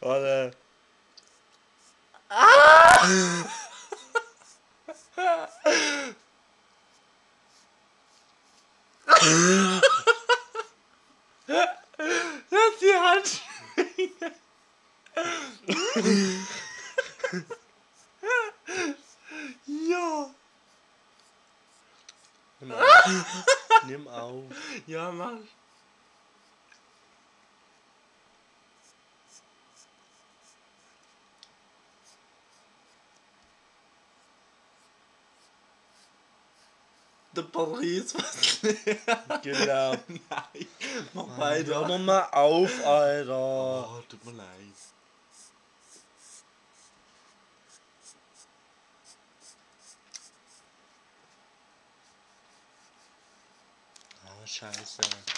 Warte. Lass die Hand schwingen. ja. Auf. Nimm auf. Ja, mach. Der Paris was Genau. Nein, mach Hör weiter. doch mal auf, Alter. Oh, tut mir leid. Scheiße.